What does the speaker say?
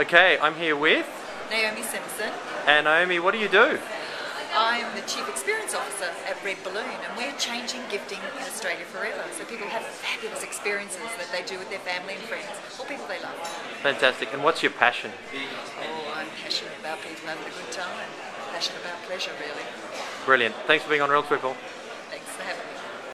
Okay, I'm here with. Naomi Simson. And Naomi, what do you do? I'm the Chief Experience Officer at Red Balloon, and we're changing gifting in Australia forever. So people have fabulous experiences that they do with their family and friends, or people they love. Fantastic. And what's your passion? Oh, I'm passionate about people having a good time, passionate about pleasure, really. Brilliant. Thanks for being on Real Tweeple.